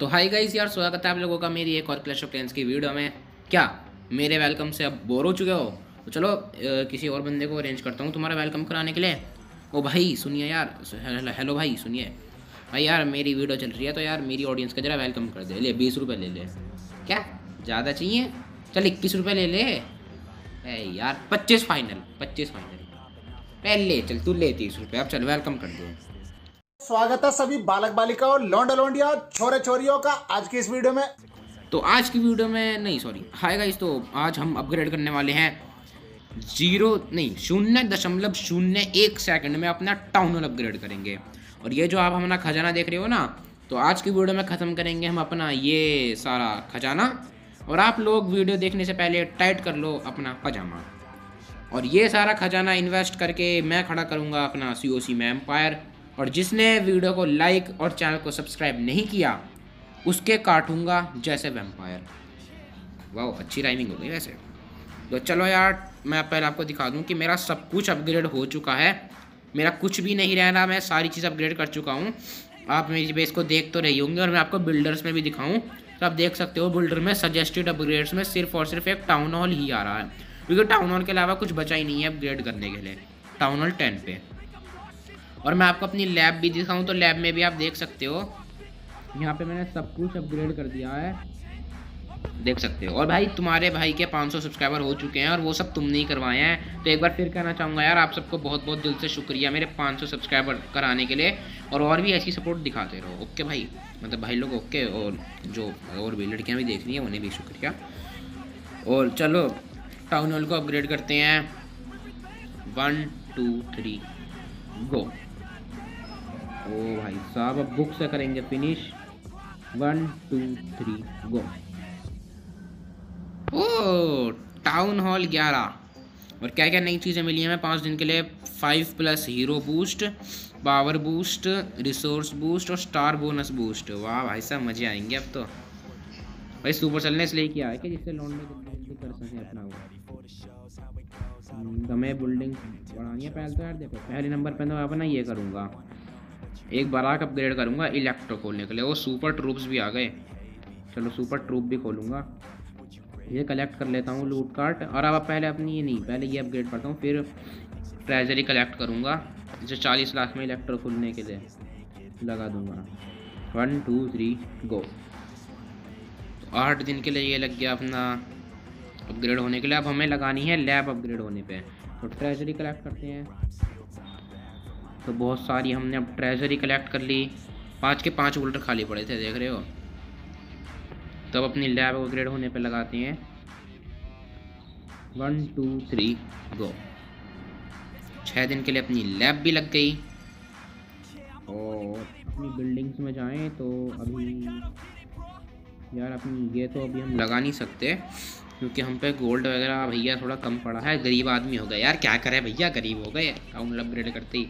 तो high guys यार स्वागत है आप लोगों का मेरी एक और क्लैश ऑफ़ क्लैंस की वीडियो में। क्या? मेरे वेलकम से अब बोर हो चुके हो? तो चलो अ, किसी और बंदे को अरेंज करता हूँ तुम्हारा वेलकम कराने के लिए। ओ भाई सुनिए यार हेलो हेलो भाई सुनिए। भाई यार मेरी वीडियो चल रही है तो यार मेरी ऑडियंस का जरा वेलकम कर दे। ले बीस रुपये ले ले। क्या? ज़्यादा चाहिए? चल इक्कीस रुपये ले ले। ए यार पच्चीस फाइनल पच्चीस फाइनल पहले चल तू ले तीस रुपये अब चल वेलकम कर दो। स्वागत है सभी बालक बालिका और लौंडा लौंडिया छोरे छोरियों का आज की इस वीडियो में। तो आज की वीडियो में नहीं सॉरी हाय गाइस तो आज हम अपग्रेड करने वाले हैं ज़ीरो, नहीं, शून्य दशमलव शून्य एक सेकंड में अपना टाउन हॉल अपग्रेड करेंगे। और ये जो आप हमारा खजाना देख रहे हो ना तो आज की वीडियो में ख़त्म करेंगे हम अपना ये सारा खजाना। और आप लोग वीडियो देखने से पहले टाइट कर लो अपना पजामा। और ये सारा खजाना इन्वेस्ट करके मैं खड़ा करूँगा अपना सी ओ सी में एम्पायर और जिसने वीडियो को लाइक और चैनल को सब्सक्राइब नहीं किया, उसके काटूँगा जैसे वैम्पायर वाह अच्छी राइमिंग हो गई वैसे। तो चलो यार, मैं पहले आपको दिखा दूँ कि मेरा सब कुछ अपग्रेड हो चुका है। मेरा कुछ भी नहीं रहना, मैं सारी चीज़ अपग्रेड कर चुका हूँ। आप मेरी बेस को देख तो रही होंगे और मैं आपको बिल्डर्स में भी दिखाऊँ। तो आप देख सकते हो बिल्डर में सजेस्टेड अपग्रेड्स में सिर्फ़ और सिर्फ़ एक टाउन हॉल ही आ रहा है। क्योंकि टाउन हॉल के अलावा कुछ बचा ही नहीं है अपग्रेड करने के लिए। टाउन हॉल टेन पे। और मैं आपको अपनी लैब भी दिखाऊँ तो लैब में भी आप देख सकते हो। यहाँ पे मैंने सब कुछ अपग्रेड कर दिया है। देख सकते हो। और भाई, तुम्हारे भाई के 500 सब्सक्राइबर हो चुके हैं और वो सब तुमने ही करवाए हैं। तो एक बार फिर कहना चाहूँगा यार, आप सबको बहुत बहुत दिल से शुक्रिया मेरे 500 सब्सक्राइबर कराने के लिए। और और भी ऐसी सपोर्ट दिखाते रहो। ओके भाई? मतलब भाई लोग ओके, और जो और भी लड़कियाँ भी देख रही हैं, उन्हें भी शुक्रिया। और चलो टाउन हॉल को अपग्रेड करते हैं। वन टू थ्री गो ओ भाई साहब अब बुक से करेंगे finish one two three go ओ टाउन हॉल ग्यारह. और क्या क्या नई चीज़ें मिली हैं हमें पाँच दिन के लिए? Five plus hero boost power boost resource boost और स्टार बोनस बूस्ट वाह भाई साहब मज़े आएँगे अब तो. भाई सुपर सेल ने इसलिए किया है कि जिससे लोन में कर सकें अपना वो. हम्म, हमें बिल्डिंग बढ़ानी है पहले तो यार देखो पहले नंबर पर तो मैं अपना ये करूँगा. एक बाराक अपग्रेड करूँगा, इलेक्ट्रो खोलने के लिए। वो सुपर ट्रूप्स भी आ गए। चलो, सुपर ट्रूप भी खोलूँगा। ये कलेक्ट कर लेता हूँ लूट कार्ट और अब पहले अपनी ये नहीं, पहले ये अपग्रेड करता हूँ, फिर ट्रेजरी कलेक्ट करूँगा जैसे चालीस लाख में इलेक्ट्रो खोलने के लिए लगा दूँगा। वन टू थ्री गो तो आठ दिन के लिए ये लग गया अपना अपग्रेड होने के लिए। अब हमें लगानी है लैब अपग्रेड होने पे। तो ट्रेजरी कलेक्ट करते हैं। तो बहुत सारी हमने अब ट्रेजरी कलेक्ट कर ली। पाँच के पाँच वोल्टर खाली पड़े थे, देख रहे हो? तब अपनी लैब अपग्रेड होने पे लगाते हैं। वन टू थ्री गो छः दिन के लिए अपनी लैब भी लग गई। और अपनी बिल्डिंग्स में जाएँ तो अभी यार अपनी ये तो अभी हम लगा नहीं सकते, क्योंकि हम पे गोल्ड वगैरह भैया थोड़ा कम पड़ा है। गरीब आदमी हो गया यार क्या करें भैया? गरीब हो गए। अपग्रेड करते ही।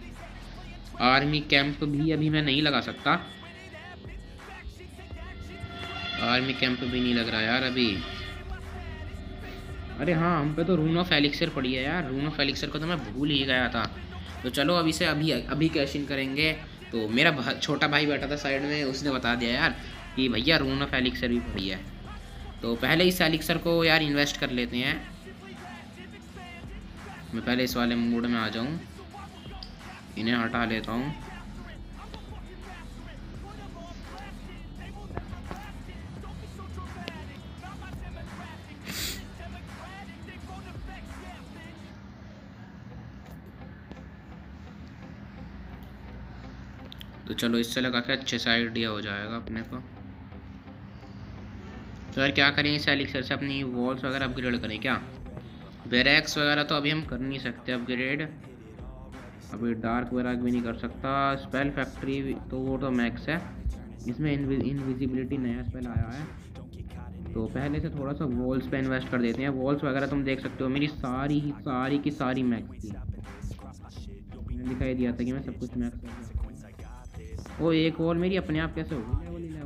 आर्मी कैंप भी अभी मैं नहीं लगा सकता। आर्मी कैंप भी नहीं लग रहा यार अभी। अरे हाँ हम पे तो रून ऑफ़ एलिक्सर पड़ी है यार। रून ऑफ़ एलिक्सर को तो मैं भूल ही गया था। तो चलो अभी से अभी अभी कैश इन करेंगे। तो मेरा भा, छोटा भाई बैठा था साइड में उसने बता दिया यार कि भैया रून ऑफ़ एलिक्सर भी पड़ी है। तो पहले इस एलिक्सर को यार इन्वेस्ट कर लेते हैं। मैं पहले इस वाले मूड में आ जाऊँ। इन्हें हटा लेता हूँ। तो चलो इससे लगा के अच्छे से आइडिया हो जाएगा अपने को। तो यार क्या करें इस एलिक्सर से? अपनी वॉल्स वगैरह अपग्रेड करें क्या? बैरैक्स वगैरह तो अभी हम कर नहीं सकते अपग्रेड अभी डार्क वैराग भी नहीं कर सकता। स्पेल फैक्ट्री तो वो तो मैक्स है। इसमें इनविजिबिलिटी नया स्पेल आया है। तो पहले से थोड़ा सा वॉल्स पे इन्वेस्ट कर देते हैं। वॉल्स वगैरह तुम देख सकते हो। मेरी सारी ही, सारी की सारी मैक्स थी। दिखाई दिया था कि मैं सब कुछ मैक्स वो एक वॉल मेरी अपने आप कैसे होगी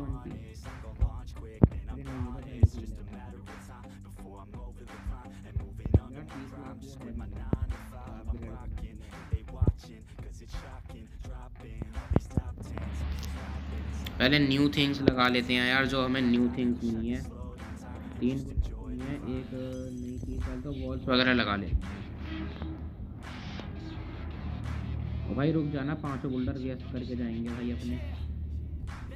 पहले न्यू थिंग्स लगा लेते हैं यार, जो हमें न्यू थिंग्स मिली है। तीन है एक नई चीज़ तो वॉल्स वगैरह लगा ले। और भाई रुक जाना, पाँचों बुल्डर वेस्ट करके जाएँगे भाई अपने।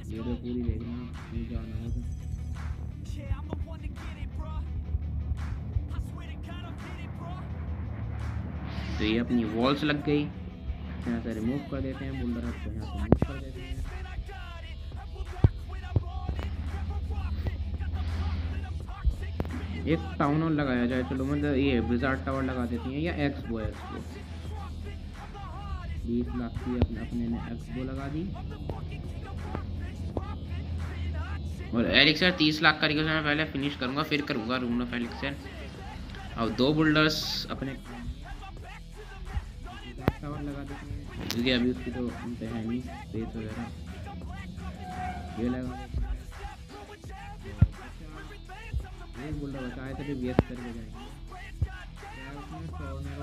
वीडियो पूरी देखना नहीं जाना हो तो ये अपनी वॉल्स लग गई। यहाँ से रिमूव कर देते हैं बुल्डर को यहाँ से मूव कर देते हैं। एक टाउन हॉल लगाया जाए, चलो मतलब ये विजार्ड टावर लगा देती हैं, या एक्सपो है एक्सपो बीस लाख की अपने अपने ने एक्सपो लगा दी। और एलिक्सर तीस लाख करके मैं पहले फिनिश करूँगा, फिर करूँगा रूम ऑफ़ एलिक्सर और दो बुल्डर्स अपने टावर लगा देते हैं। क्योंकि अभी उसकी तो है नहीं वगैरह। ये लगा टॉर्नेडो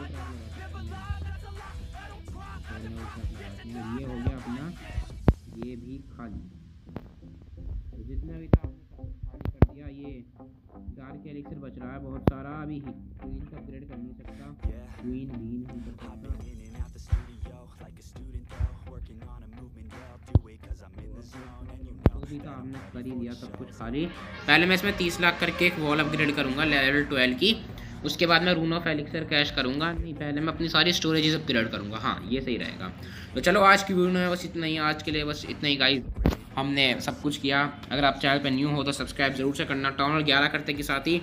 ट्रैप लगा सकते हैं टॉर्नेडो ट्रैप लगाते हैं ये हो गया अपना, ये भी खाली। तो जितना भी था खाली कर दिया। ये डार्क एलिक्सर बच रहा है, बहुत सारा। अभी क्वीन का अपग्रेड कर नहीं सकता। क्वीन भी नहीं कर सकता। अभी तो आपने कर ही लिया सब कुछ खाली। पहले मैं इसमें तीस लाख करके एक वॉल अपग्रेड करूँगा लेवल ट्वेल्व की। उसके बाद मैं रून ऑफ़ एलिक्सर कैश करूँगा। नहीं, पहले मैं अपनी सारी स्टोरेजेस अपग्रेड करूँगा। हाँ ये सही रहेगा। तो चलो, आज की वीडियो में बस इतना ही। आज के लिए बस इतना ही गाइस हमने सब कुछ किया। अगर आप चैनल पर न्यू हो तो सब्सक्राइब ज़रूर से करना। टाउन और ग्यारह करते के साथ ही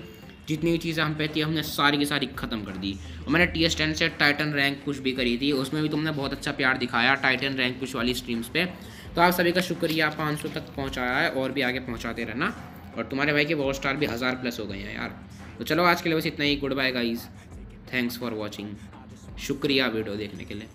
जितनी भी चीज़ें हम पे थी, हमने सारी की सारी ख़त्म कर दी। और मैंने टी एस टेन से टाइटन रैंक कुछ भी करी थी। उसमें भी तुमने बहुत अच्छा प्यार दिखाया टाइटन रैंक कुछ वाली स्ट्रीम्स पे। तो आप सभी का शुक्रिया, पाँच सौ तक पहुँचाया है और भी आगे पहुँचाते रहना। और तुम्हारे भाई के वॉर स्टार भी हज़ार प्लस हो गए हैं यार। तो चलो आज के लिए बस इतना ही। Good bye guys thanks for watching शुक्रिया वीडियो देखने के लिए।